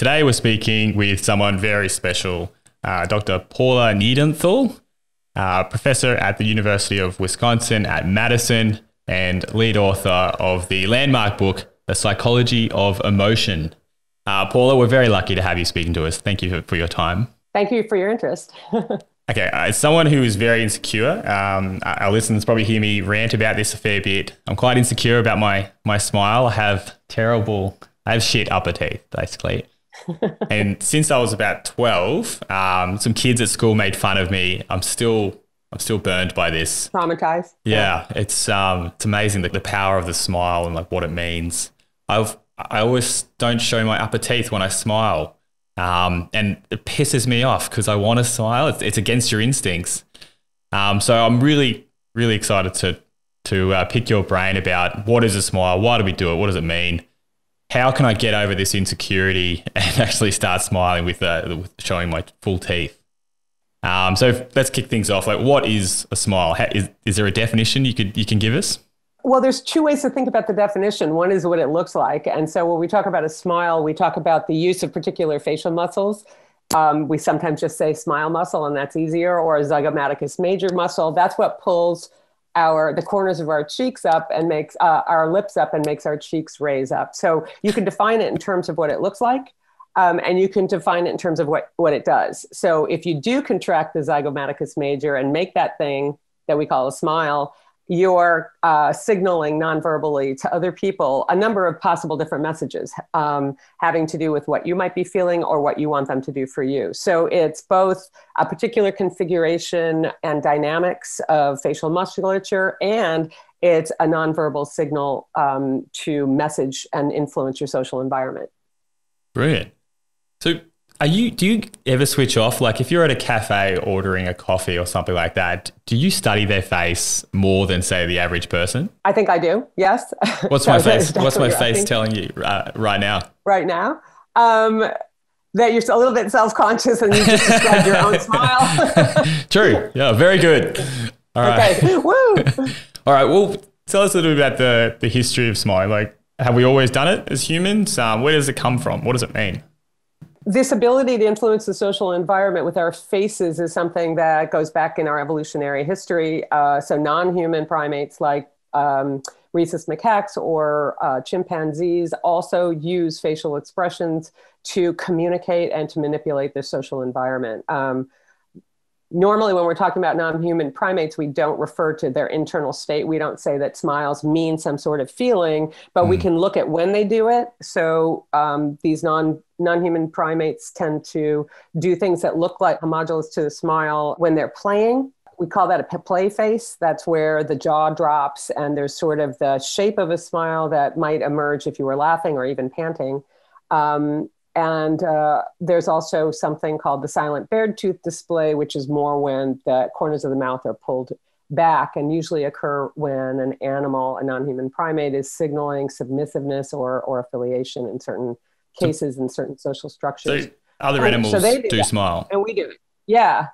Today we're speaking with someone very special, uh, Dr. Paula Niedenthal, uh, professor at the University of Wisconsin at Madison and lead author of the landmark book, The Psychology of Emotion. Uh, Paula, we're very lucky to have you speaking to us. Thank you for your time. Thank you for your interest. Okay, uh, as someone who is very insecure, um, our listeners probably hear me rant about this a fair bit. I'm quite insecure about my my smile. I have terrible, I have shit upper teeth, basically. And since I was about 12, um, some kids at school made fun of me. I'm still I'm still burned by this. Traumatized. Yeah, yeah. it's um, it's amazing the, the power of the smile and like what it means. I've I always don't show my upper teeth when I smile. Um, and it pisses me off because I want to smile. It's, it's, against your instincts. Um, so I'm really, really excited to to uh, pick your brain about what is a smile, why do we do it, what does it mean, how can I get over this insecurity and actually start smiling with, uh, with showing my full teeth. Um, so let's kick things off. Like, what is a smile? How, is, is there a definition you could you can give us? Well, there's two ways to think about the definition. One is what it looks like. And so when we talk about a smile, we talk about the use of particular facial muscles. Um, we sometimes just say smile muscle, and that's easier, or a zygomaticus major muscle. That's what pulls our the corners of our cheeks up and makes uh, our lips up and makes our cheeks raise up. So you can define it in terms of what it looks like, um, and you can define it in terms of what what it does. So if you do contract the zygomaticus major and make that thing that we call a smile, you're uh, signaling nonverbally to other people a number of possible different messages um, having to do with what you might be feeling or what you want them to do for you. So it's both a particular configuration and dynamics of facial musculature, and it's a nonverbal signal um, to message and influence your social environment. Brilliant. So are you? Do you ever switch off? Like, if you're at a cafe ordering a coffee or something like that, do you study their face more than say the average person? I think I do. Yes. What's my face? What's my face telling you uh, right now? Right now, um, that you're a little bit self-conscious and you just described your own smile. True. Yeah. Very good. All right. Okay. Woo. All right. Well, tell us a little bit about the the history of smile. Like, have we always done it as humans? Um, where does it come from? What does it mean? This ability to influence the social environment with our faces is something that goes back in our evolutionary history. Uh, so, non human primates like um, rhesus macaques or uh, chimpanzees also use facial expressions to communicate and to manipulate the social environment. Um, normally when we're talking about non-human primates we don't refer to their internal state we don't say that smiles mean some sort of feeling but mm. we can look at when they do it so um, these non non-human primates tend to do things that look like homologous to the smile when they're playing we call that a play face. That's where the jaw drops and there's sort of the shape of a smile that might emerge if you were laughing or even panting. Um, and uh, there's also something called the silent bared tooth display, which is more when the corners of the mouth are pulled back and usually occur when an animal, a non human primate, is signaling submissiveness or, or affiliation in certain cases in certain social structures. So other animals so do, do smile. And we do. Yeah.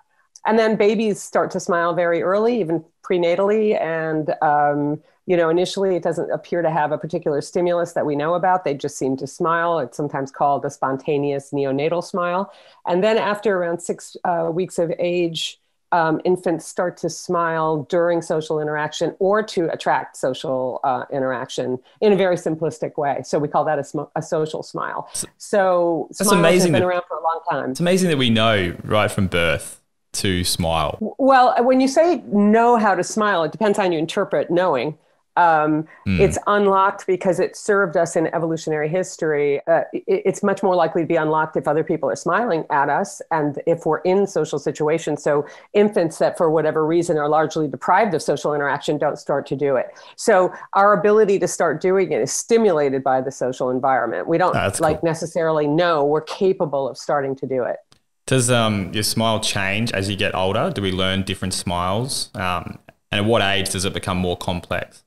And then babies start to smile very early, even prenatally. And um, you know, initially it doesn't appear to have a particular stimulus that we know about. They just seem to smile. It's sometimes called a spontaneous neonatal smile. And then after around six uh, weeks of age, um, infants start to smile during social interaction or to attract social uh, interaction in a very simplistic way. So we call that a, sm- a social smile. So that's amazing. Have been that, around for a long time. It's amazing that we know right from birth to smile. Well, when you say know how to smile, it depends on you interpret knowing. Um, mm. It's unlocked because it served us in evolutionary history. Uh, it, it's much more likely to be unlocked if other people are smiling at us and if we're in social situations. So, infants that, for whatever reason, are largely deprived of social interaction don't start to do it. So, our ability to start doing it is stimulated by the social environment. We don't That's like cool. necessarily know we're capable of starting to do it. Does um, your smile change as you get older? Do we learn different smiles? Um, and at what age does it become more complex?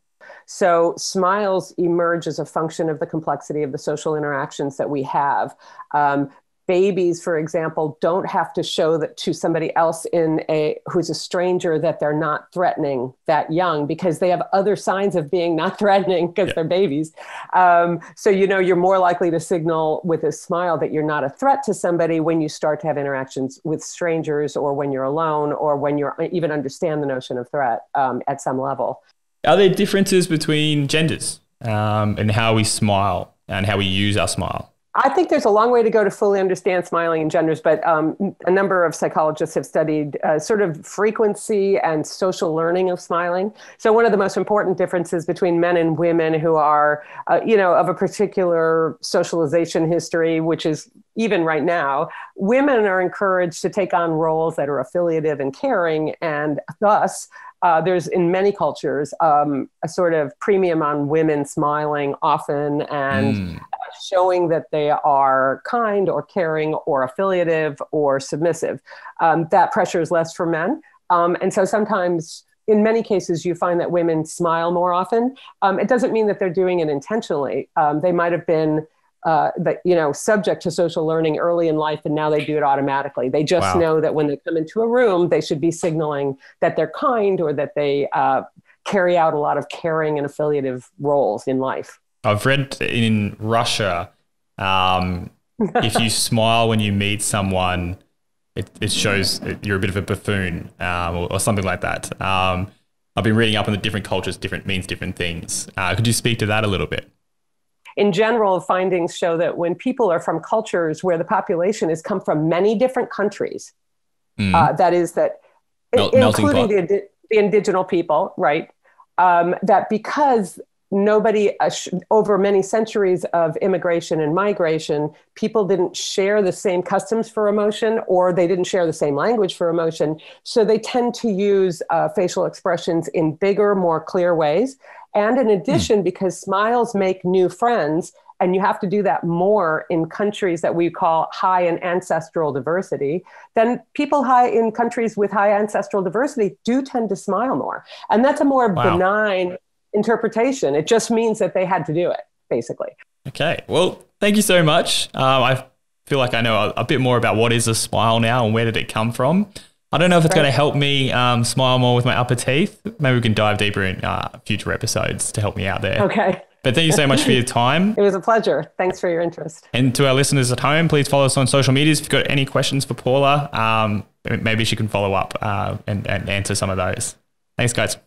So smiles emerge as a function of the complexity of the social interactions that we have. Um, babies, for example, don't have to show that to somebody else in a who's a stranger that they're not threatening that young because they have other signs of being not threatening because yeah. they're babies. Um, so you know you're more likely to signal with a smile that you're not a threat to somebody when you start to have interactions with strangers or when you're alone or when you're even understand the notion of threat um, at some level. Are there differences between genders um, and how we smile and how we use our smile? I think there's a long way to go to fully understand smiling and genders, but um, a number of psychologists have studied uh, sort of frequency and social learning of smiling. So one of the most important differences between men and women who are, uh, you know, of a particular socialization history, which is even right now, women are encouraged to take on roles that are affiliative and caring, and thus uh, there's in many cultures um, a sort of premium on women smiling often and mm showing that they are kind or caring or affiliative or submissive. Um, that pressure is less for men. Um, and so sometimes, in many cases, you find that women smile more often. Um, it doesn't mean that they're doing it intentionally. Um, they might have been. Uh, that you know, subject to social learning early in life, and now they do it automatically. They just wow. know that when they come into a room, they should be signaling that they're kind or that they uh, carry out a lot of caring and affiliative roles in life. I've read in Russia, um, if you smile when you meet someone, it, it shows you're a bit of a buffoon um, or, or, something like that. Um, I've been reading up on the different cultures, different means different things. Uh, could you speak to that a little bit? In general, findings show that when people are from cultures where the population has come from many different countries, mm. uh, that is that, Mel- including the, the indigenous people, right? Um, that because nobody uh, sh- over many centuries of immigration and migration people didn't share the same customs for emotion or they didn't share the same language for emotion so they tend to use uh, facial expressions in bigger more clear ways and in addition mm. because smiles make new friends and you have to do that more in countries that we call high in ancestral diversity, then people high in countries with high ancestral diversity do tend to smile more. And that's a more wow. benign interpretation. It just means that they had to do it, basically. Okay. Well, thank you so much. Um, I feel like I know a, a, bit more about what is a smile now and where did it come from. I don't know if it's right. going to help me um, smile more with my upper teeth. Maybe we can dive deeper in uh, future episodes to help me out there. Okay. But thank you so much for your time. it was a pleasure. Thanks for your interest. And to our listeners at home, please follow us on social medias. If you've got any questions for Paula, um, maybe she can follow up uh, and, and answer some of those. Thanks, guys.